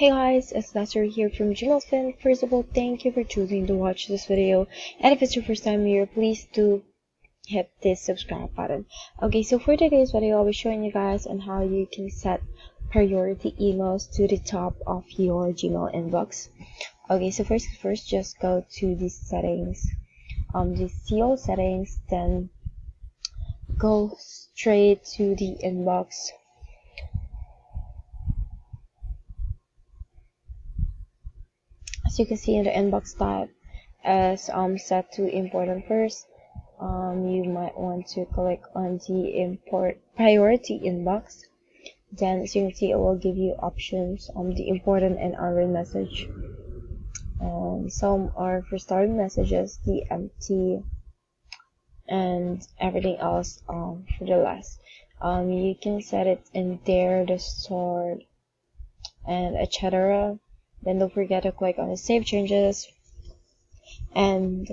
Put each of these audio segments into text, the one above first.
Hey guys, it's Nasser here from Gmail First of all, thank you for choosing to watch this video. And if it's your first time here, please do hit this subscribe button. Okay, so for today's video, I'll be showing you guys on how you can set priority emails to the top of your Gmail inbox. Okay, so first first just go to the settings, um, the seal settings, then go straight to the inbox you can see in the inbox tab as um set to important first um, you might want to click on the import priority inbox. Then as you can see it will give you options on the important and urgent message. Um, some are for starting messages the empty and everything else um, for the last. Um, you can set it in there the sort and etc then don't forget to click on the save changes and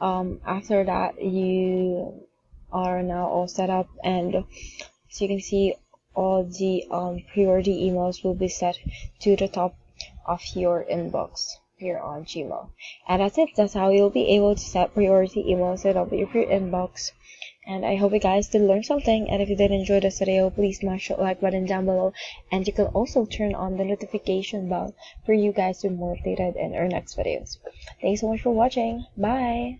um, after that you are now all set up and as you can see all the um, priority emails will be set to the top of your inbox here on Gmail. And that's it. That's how you'll be able to set priority emails set up your inbox. And I hope you guys did learn something. And if you did enjoy this video, please smash the like button down below. And you can also turn on the notification bell for you guys to be more updated in our next videos. Thanks so much for watching. Bye!